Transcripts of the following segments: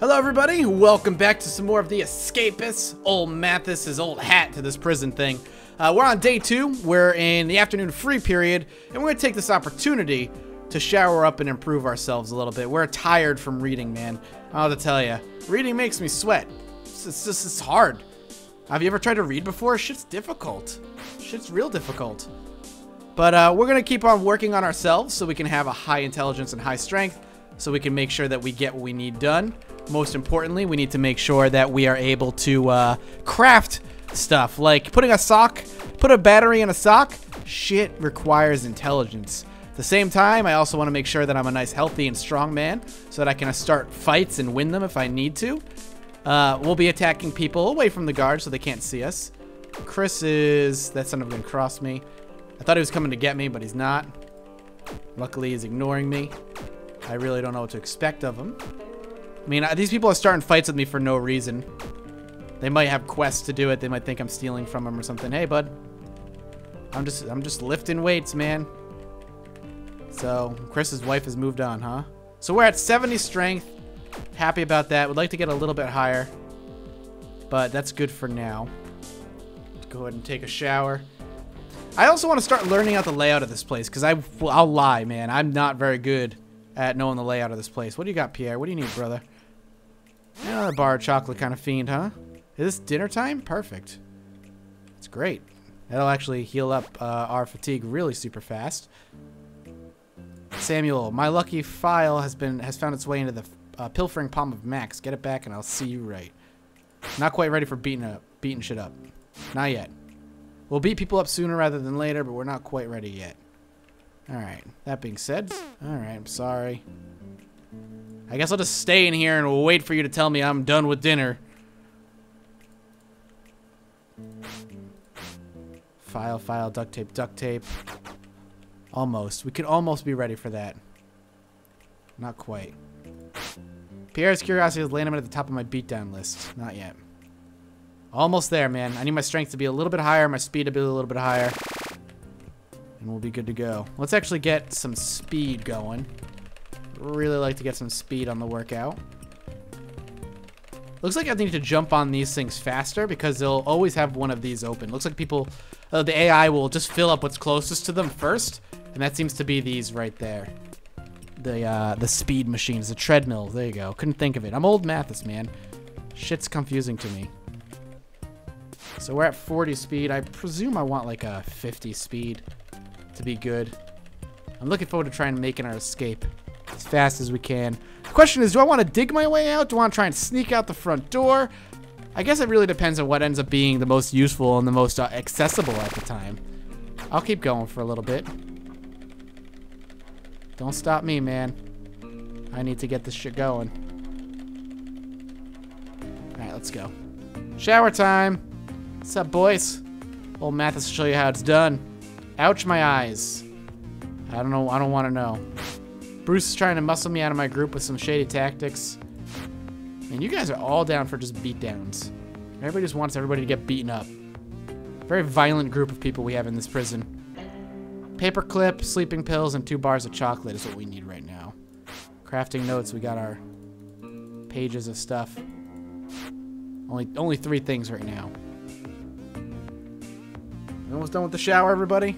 Hello everybody, welcome back to some more of The Escapists. Old Mathas' is old hat to this prison thing. Uh, we're on day two, we're in the afternoon free period, and we're gonna take this opportunity to shower up and improve ourselves a little bit. We're tired from reading, man. I have to tell you, reading makes me sweat. It's, it's just, it's hard. Have you ever tried to read before? Shit's difficult. Shit's real difficult. But uh, we're gonna keep on working on ourselves so we can have a high intelligence and high strength, so we can make sure that we get what we need done. Most importantly, we need to make sure that we are able to uh, craft stuff, like putting a sock, put a battery in a sock. Shit requires intelligence. At the same time, I also want to make sure that I'm a nice, healthy, and strong man, so that I can start fights and win them if I need to. Uh, we'll be attacking people away from the guard so they can't see us. Chris is... That son of a gun crossed me. I thought he was coming to get me, but he's not. Luckily, he's ignoring me. I really don't know what to expect of him. I mean, these people are starting fights with me for no reason. They might have quests to do it. They might think I'm stealing from them or something. Hey, bud. I'm just I'm just lifting weights, man. So, Chris's wife has moved on, huh? So we're at 70 strength. Happy about that. Would like to get a little bit higher. But that's good for now. Go ahead and take a shower. I also want to start learning out the layout of this place because I I'll lie, man. I'm not very good at knowing the layout of this place. What do you got, Pierre? What do you need, brother? Yeah, bar of chocolate kind of fiend, huh? Is this dinner time? Perfect. It's great. That'll actually heal up uh, our fatigue really super fast. Samuel, my lucky file has been has found its way into the uh, pilfering palm of Max. Get it back, and I'll see you right. Not quite ready for beating up, beating shit up. Not yet. We'll beat people up sooner rather than later, but we're not quite ready yet. Alright, that being said, alright, I'm sorry. I guess I'll just stay in here and wait for you to tell me I'm done with dinner. File, file, duct tape, duct tape. Almost. We could almost be ready for that. Not quite. Pierre's curiosity is landing at the top of my beatdown list. Not yet. Almost there, man. I need my strength to be a little bit higher, my speed to be a little bit higher. And we'll be good to go. Let's actually get some speed going. Really like to get some speed on the workout. Looks like I need to jump on these things faster because they'll always have one of these open. Looks like people, uh, the AI will just fill up what's closest to them first. And that seems to be these right there. The, uh, the speed machines, the treadmills. There you go. Couldn't think of it. I'm old Mathas, man. Shit's confusing to me. So we're at 40 speed. I presume I want like a 50 speed to be good. I'm looking forward to trying to making our escape fast as we can. The question is, do I want to dig my way out? Do I want to try and sneak out the front door? I guess it really depends on what ends up being the most useful and the most uh, accessible at the time. I'll keep going for a little bit. Don't stop me, man. I need to get this shit going. Alright, let's go. Shower time! What's up, boys? Old Mathas will show you how it's done. Ouch my eyes. I don't know, I don't want to know. Bruce is trying to muscle me out of my group with some shady tactics. And you guys are all down for just beatdowns. Everybody just wants everybody to get beaten up. Very violent group of people we have in this prison. Paperclip, sleeping pills, and two bars of chocolate is what we need right now. Crafting notes, we got our pages of stuff. Only, only three things right now. Almost done with the shower, everybody?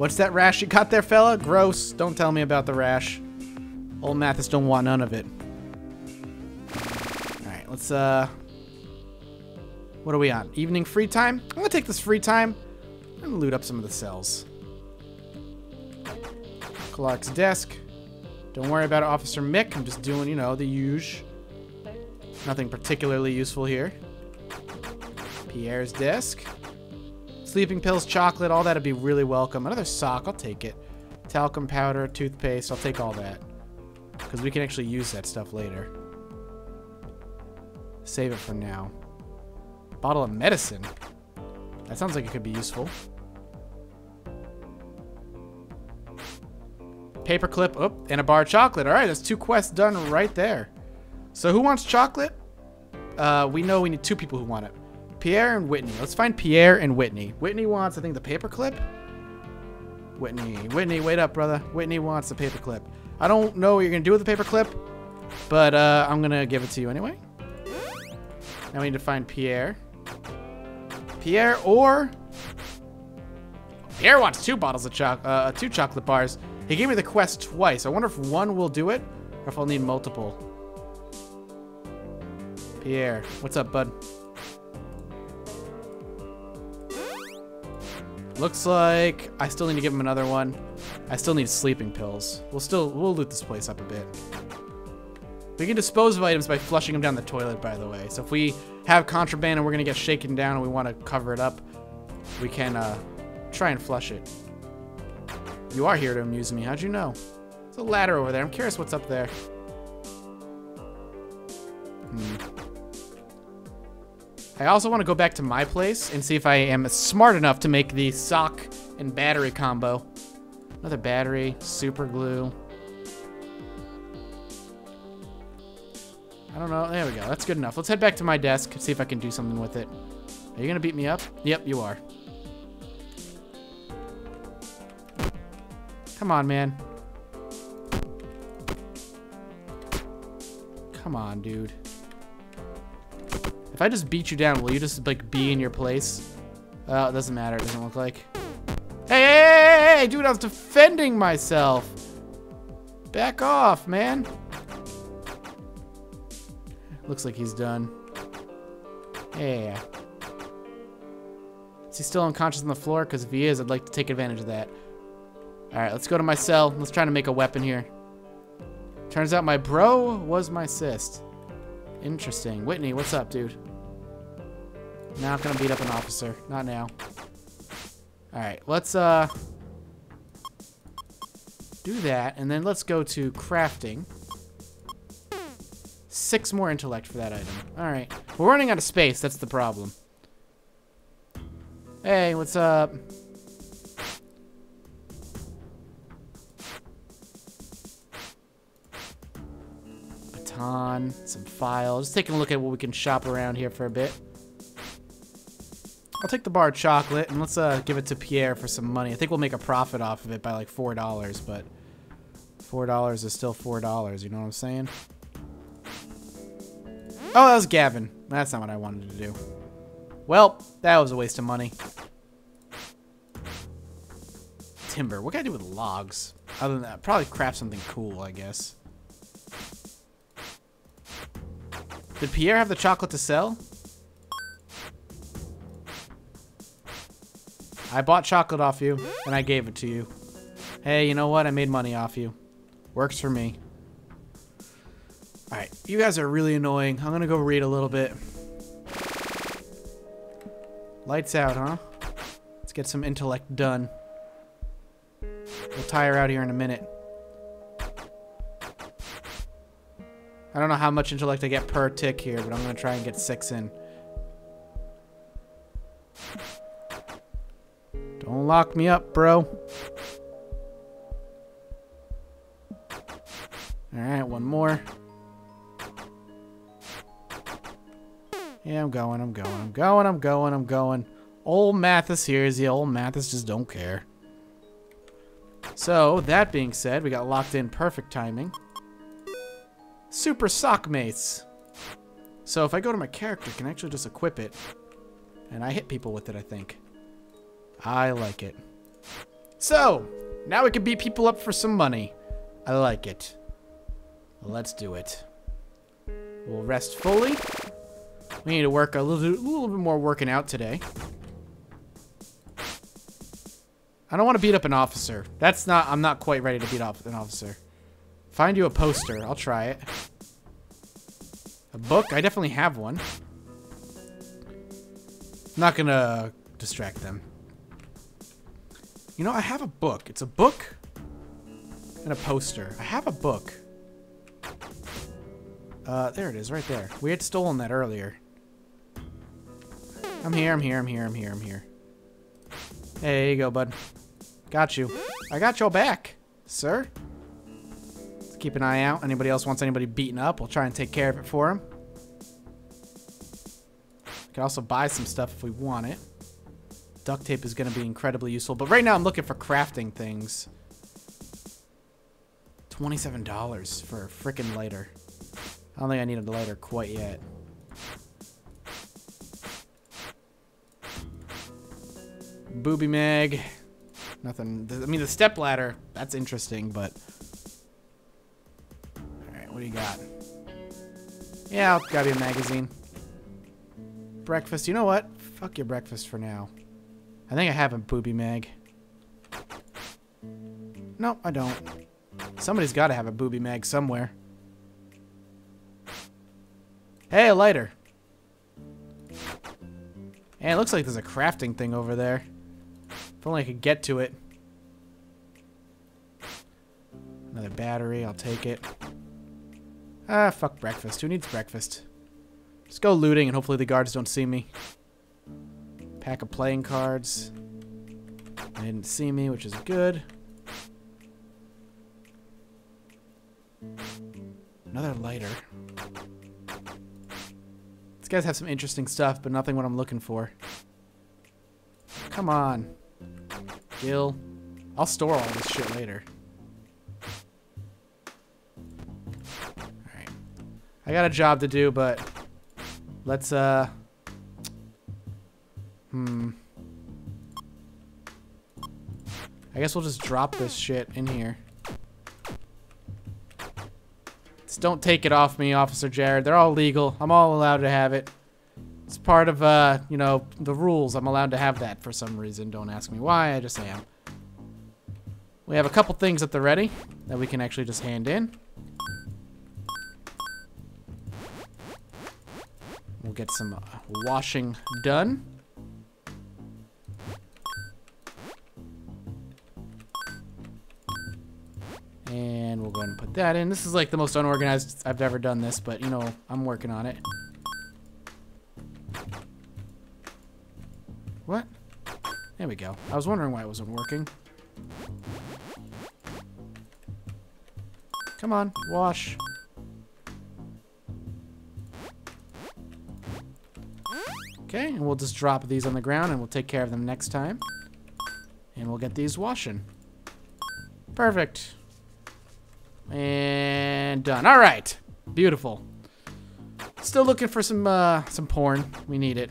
What's that rash you got there, fella? Gross. Don't tell me about the rash. Old Mathas don't want none of it. Alright, let's, uh... What are we on? Evening free time? I'm gonna take this free time and loot up some of the cells. Clark's desk. Don't worry about it, Officer Mick. I'm just doing, you know, the huge. Nothing particularly useful here. Pierre's desk. Sleeping pills, chocolate, all that'd be really welcome. Another sock, I'll take it. Talcum powder, toothpaste, I'll take all that. Because we can actually use that stuff later. Save it for now. Bottle of medicine. That sounds like it could be useful. Paperclip, oh, and a bar of chocolate. All right, that's two quests done right there. So who wants chocolate? Uh, we know we need two people who want it. Pierre and Whitney. Let's find Pierre and Whitney. Whitney wants, I think, the paperclip. Whitney, Whitney, wait up, brother. Whitney wants the paperclip. I don't know what you're gonna do with the paperclip, But uh, I'm going to give it to you anyway. Now we need to find Pierre. Pierre or... Pierre wants two bottles of choc, uh, two chocolate bars. He gave me the quest twice. I wonder if one will do it or if I'll need multiple. Pierre, what's up, bud? Looks like I still need to give him another one. I still need sleeping pills. We'll still, we'll loot this place up a bit. We can dispose of items by flushing them down the toilet, by the way. So if we have contraband and we're gonna get shaken down and we want to cover it up, we can uh, try and flush it. You are here to amuse me. How'd you know? There's a ladder over there. I'm curious what's up there. I also want to go back to my place and see if I am smart enough to make the sock and battery combo. Another battery, super glue. I don't know. There we go. That's good enough. Let's head back to my desk and see if I can do something with it. Are you going to beat me up? Yep, you are. Come on, man. Come on, dude. If I just beat you down, will you just, like, be in your place? Oh, it doesn't matter. It doesn't look like. Hey, hey, hey, hey, dude, I was defending myself. Back off, man. Looks like he's done. Yeah. Is he still unconscious on the floor? Because if he is, I'd like to take advantage of that. Alright, let's go to my cell. Let's try to make a weapon here. Turns out my bro was my cyst. Interesting. Whitney, what's up, dude? Not gonna beat up an officer. Not now. Alright, let's uh do that, and then let's go to crafting. Six more intellect for that item. Alright. We're running out of space, that's the problem. Hey, what's up? Baton, some files. Just taking a look at what we can shop around here for a bit. I'll take the bar of chocolate and let's uh, give it to Pierre for some money. I think we'll make a profit off of it by like four dollars, but four dollars is still four dollars. You know what I'm saying? Oh, that was Gavin. That's not what I wanted to do. Well, that was a waste of money. Timber. What can I do with logs? Other than that, probably craft something cool, I guess. Did Pierre have the chocolate to sell? I bought chocolate off you, and I gave it to you. Hey, you know what? I made money off you. Works for me. Alright, you guys are really annoying. I'm gonna go read a little bit. Lights out, huh? Let's get some intellect done. We'll tire out here in a minute. I don't know how much intellect I get per tick here, but I'm gonna try and get six in. Lock me up, bro. Alright, one more. Yeah, I'm going, I'm going, I'm going, I'm going, I'm going. Old Mathas here is the old Mathas just don't care. So, that being said, we got locked in perfect timing. Super Sock Mace. So if I go to my character, I can actually just equip it. And I hit people with it, I think. I like it. So, now we can beat people up for some money. I like it. Let's do it. We'll rest fully. We need to work a little, a little bit more working out today. I don't want to beat up an officer. That's not, I'm not quite ready to beat up an officer. Find you a poster. I'll try it. A book? I definitely have one. I'm not gonna distract them. You know, I have a book. It's a book and a poster. I have a book. Uh, there it is, right there. We had stolen that earlier. I'm here, I'm here, I'm here, I'm here, I'm here. Hey, there you go, bud. Got you. I got your back, sir. Let's keep an eye out. Anybody else wants anybody beaten up, we'll try and take care of it for them. We can also buy some stuff if we want it. Duct tape is going to be incredibly useful. But right now I'm looking for crafting things. $27 for a freaking lighter. I don't think I need a lighter quite yet. Booby mag. Nothing. I mean, the step ladder, that's interesting, but... Alright, what do you got? Yeah, I'll grab you a magazine. Breakfast. You know what? Fuck your breakfast for now. I think I have a booby mag. No, I don't. Somebody's got to have a booby mag somewhere. Hey, a lighter. And it looks like there's a crafting thing over there. If only I could get to it. Another battery, I'll take it. Ah, fuck breakfast. Who needs breakfast? Just go looting and hopefully the guards don't see me. Pack of playing cards. They didn't see me, which is good. Another lighter. These guys have some interesting stuff, but nothing what I'm looking for. Come on. Gil. I'll store all this shit later. Alright. I got a job to do, but let's, uh... Hmm. I guess we'll just drop this shit in here. Just don't take it off me, Officer Jared. They're all legal. I'm all allowed to have it. It's part of, uh, you know, the rules. I'm allowed to have that for some reason. Don't ask me why. I just am. We have a couple things at the ready that we can actually just hand in. We'll get some uh, washing done. And we'll go ahead and put that in. This is like the most unorganized I've ever done this, but you know, I'm working on it. What? There we go. I was wondering why it wasn't working. Come on, wash. Okay, and we'll just drop these on the ground and we'll take care of them next time. And we'll get these washing. Perfect. And done. All right. Beautiful. Still looking for some uh, some porn. We need it.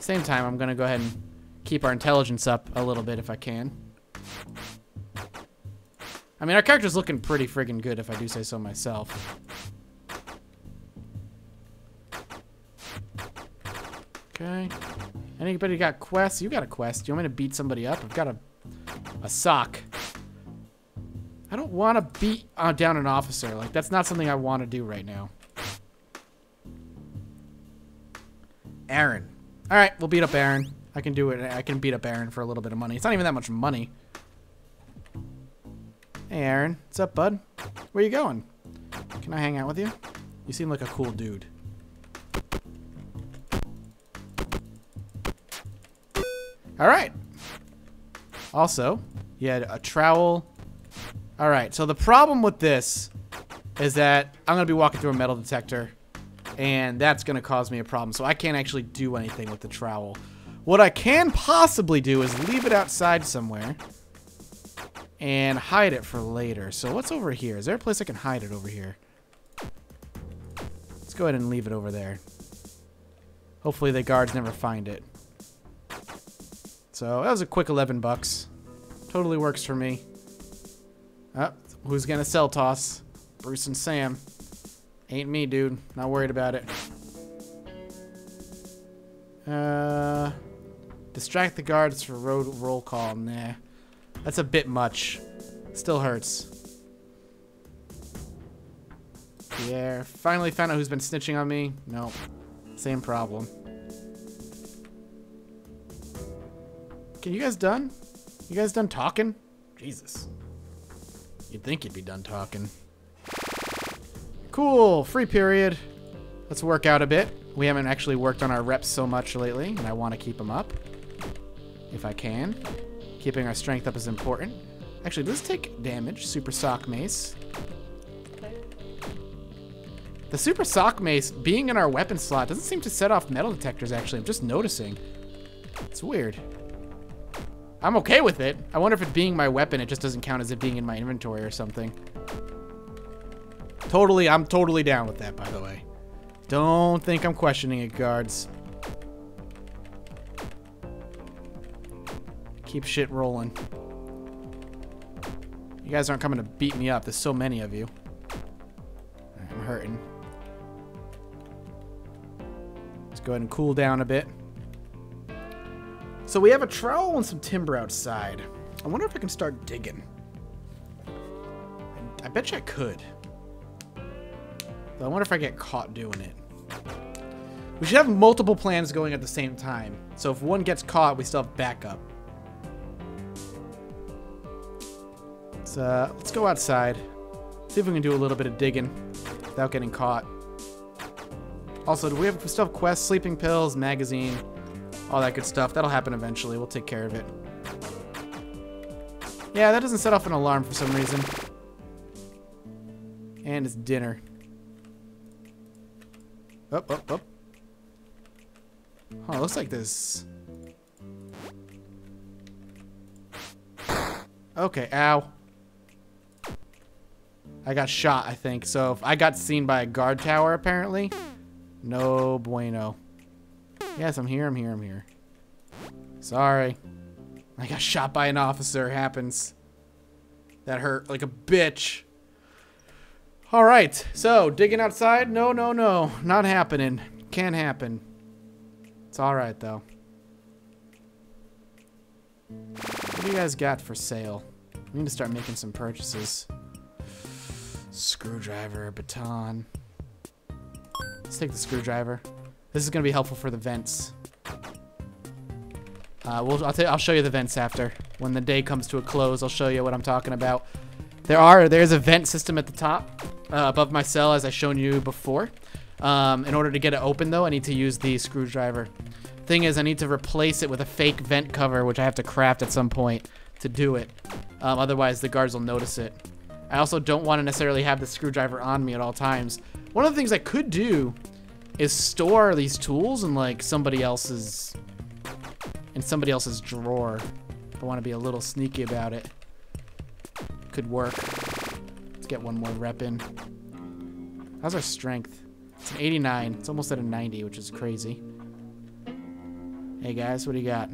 Same time, I'm going to go ahead and keep our intelligence up a little bit if I can. I mean, our character's looking pretty friggin' good if I do say so myself. Okay. Anybody got quests? You got a quest. Do you want me to beat somebody up? I've got a, a sock. I don't want to beat uh, down an officer. Like, that's not something I want to do right now. Aaron. All right, we'll beat up Aaron. I can do it. I can beat up Aaron for a little bit of money. It's not even that much money. Hey, Aaron. What's up, bud? Where you going? Can I hang out with you? You seem like a cool dude. All right. Also, you had a trowel. All right, so the problem with this is that I'm going to be walking through a metal detector, and that's going to cause me a problem. So I can't actually do anything with the trowel. What I can possibly do is leave it outside somewhere and hide it for later. So what's over here? Is there a place I can hide it over here? Let's go ahead and leave it over there. Hopefully the guards never find it. So that was a quick 11 bucks. Totally works for me. Who's gonna sell toss? Bruce and Sam. Ain't me, dude. Not worried about it. Uh, distract the guards for road roll call. Nah, that's a bit much. Still hurts. Yeah, finally found out who's been snitching on me. Nope, same problem. Okay, you guys done? You guys done talking? Jesus. You'd think you'd be done talking. Cool, free period. Let's work out a bit. We haven't actually worked on our reps so much lately, and I want to keep them up. If I can. Keeping our strength up is important. Actually, let's take damage. Super Sock Mace. The Super Sock Mace, being in our weapon slot, doesn't seem to set off metal detectors, actually. I'm just noticing. It's weird. I'm okay with it. I wonder if it being my weapon, it just doesn't count as it being in my inventory or something. Totally, I'm totally down with that, by the way. Don't think I'm questioning it, guards. Keep shit rolling. You guys aren't coming to beat me up. There's so many of you. I'm hurting. Let's go ahead and cool down a bit. So we have a trowel and some timber outside. I wonder if I can start digging. I bet you I could. But I wonder if I get caught doing it. We should have multiple plans going at the same time. So if one gets caught, we still have backup. Let's, uh, let's go outside. See if we can do a little bit of digging without getting caught. Also, do we have we still have quests, sleeping pills, magazine, all that good stuff? That'll happen eventually. We'll take care of it. Yeah, that doesn't set off an alarm for some reason. And it's dinner. Up, up, up. Oh, it looks like this. Okay, ow. I got shot, I think. So if I got seen by a guard tower, apparently. No bueno. Yes, I'm here, I'm here, I'm here. Sorry. I got shot by an officer. Happens. That hurt like a bitch. Alright, so digging outside? No, no, no. Not happening. Can't happen. It's alright, though. What do you guys got for sale? We need to start making some purchases. Screwdriver, baton. Let's take the screwdriver. This is going to be helpful for the vents. Uh, we'll, I'll, I'll show you the vents after. When the day comes to a close, I'll show you what I'm talking about. There are there's a vent system at the top uh, above my cell, as I shown you before. Um, in order to get it open, though, I need to use the screwdriver. Thing is, I need to replace it with a fake vent cover, which I have to craft at some point to do it. Um, otherwise, the guards will notice it. I also don't want to necessarily have the screwdriver on me at all times. One of the things I could do is store these tools in like somebody else's in somebody else's drawer. I want to be a little sneaky about it. Could work. Let's get one more rep in. How's our strength? It's an 89. It's almost at a 90, which is crazy. Hey guys, what do you got?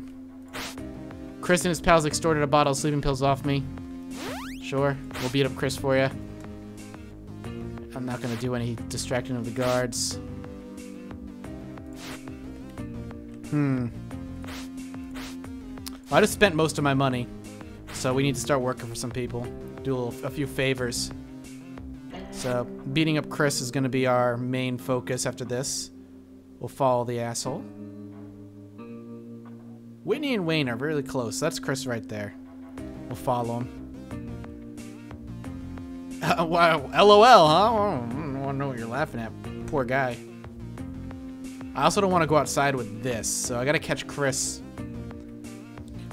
Chris and his pals extorted a bottle of sleeping pills off me. Sure, we'll beat up Chris for you. I'm not gonna do any distracting of the guards. Hmm. I just spent most of my money, so we need to start working for some people. Do a, little, a few favors. So, beating up Chris is gonna be our main focus after this. We'll follow the asshole. Whitney and Wayne are really close. That's Chris right there. We'll follow him. Uh, wow, LOL, huh? I don't want to know what you're laughing at. Poor guy. I also don't want to go outside with this, so I gotta catch Chris.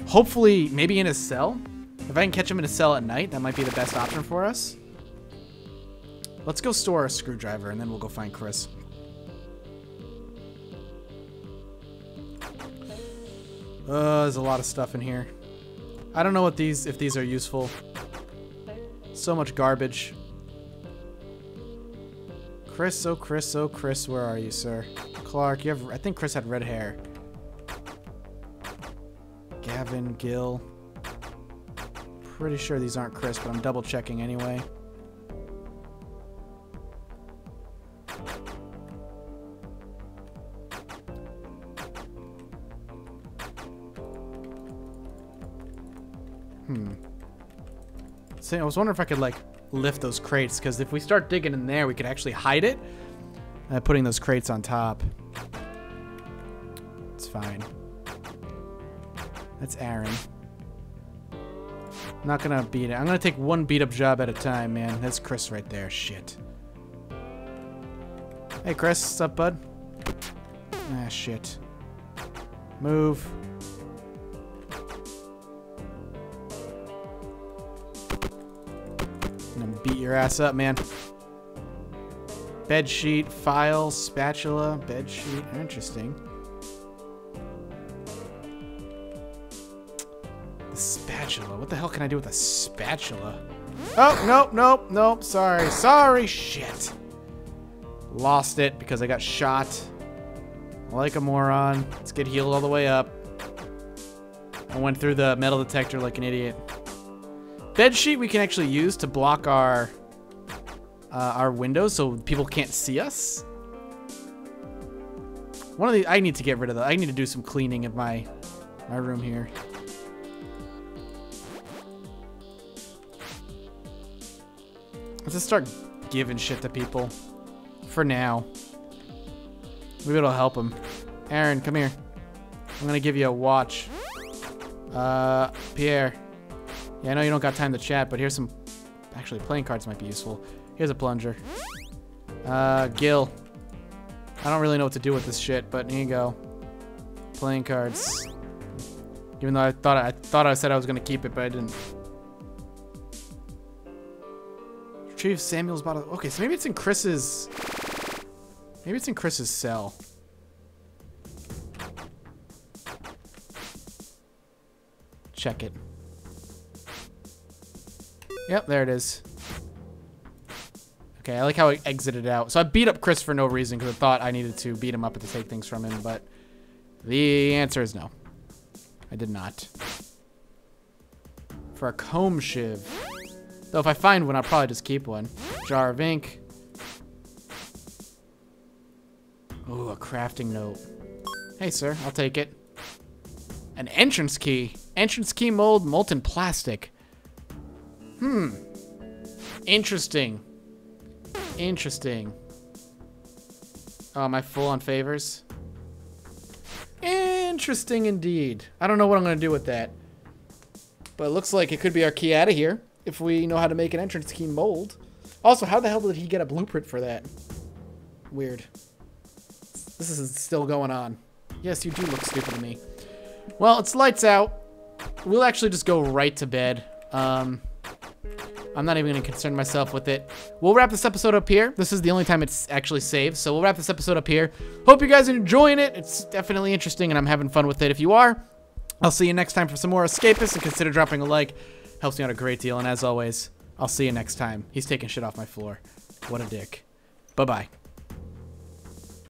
Hopefully, maybe in his cell. If I can catch him in a cell at night, that might be the best option for us. Let's go store a screwdriver, and then we'll go find Chris. Uh, there's a lot of stuff in here. I don't know what these, if these are useful. So much garbage. Chris, oh Chris, oh Chris, where are you, sir? Clark, you have, I think Chris had red hair. Gavin, Gil. Pretty sure these aren't Chris, but I'm double checking anyway. Hmm. See, I was wondering if I could, like, lift those crates, because if we start digging in there, we could actually hide it by putting those crates on top. Fine. That's Aaron. I'm not gonna beat it. I'm gonna take one beat up job at a time, man. That's Chris right there. Shit. Hey, Chris. What's up, bud? Ah, shit. Move. I'm gonna beat your ass up, man. Bed sheet, file, spatula, bed sheet. Interesting. Spatula. What the hell can I do with a spatula? Oh, nope, nope, nope. Sorry, sorry. Shit. Lost it because I got shot. Like a moron. Let's get healed all the way up. I went through the metal detector like an idiot. Bed sheet we can actually use to block our uh, our windows so people can't see us. One of the I need to get rid of that. I need to do some cleaning of my my room here. Let's just start giving shit to people. For now. Maybe it'll help them. Aaron, come here. I'm gonna give you a watch. Uh, Pierre. Yeah, I know you don't got time to chat, but here's some... Actually, playing cards might be useful. Here's a plunger. Uh, Gil. I don't really know what to do with this shit, but here you go. Playing cards. Even though I thought I thought I said I was gonna keep it, but I didn't. Retrieve Samuel's bottle. Okay, so maybe it's in Chris's. Maybe it's in Chris's cell. Check it. Yep, there it is. Okay, I like how I exited out. So I beat up Chris for no reason because I thought I needed to beat him up to take things from him, but the answer is no. I did not. For a comb shiv. Though if I find one, I'll probably just keep one. Jar of ink. Ooh, a crafting note. Hey, sir, I'll take it. An entrance key. Entrance key mold, molten plastic. Hmm. Interesting. Interesting. Oh, am I full on favors? Interesting indeed. I don't know what I'm going to do with that. But it looks like it could be our key out of here if we know how to make an entrance key mold. Also, how the hell did he get a blueprint for that? Weird. This is still going on. Yes, you do look stupid to me. Well, it's lights out. We'll actually just go right to bed. Um, I'm not even going to concern myself with it. We'll wrap this episode up here. This is the only time it's actually saved, so we'll wrap this episode up here. Hope you guys are enjoying it. It's definitely interesting, and I'm having fun with it. If you are, I'll see you next time for some more Escapists, and consider dropping a like. Helps me out a great deal, and as always, I'll see you next time. He's taking shit off my floor. What a dick. Bye-bye.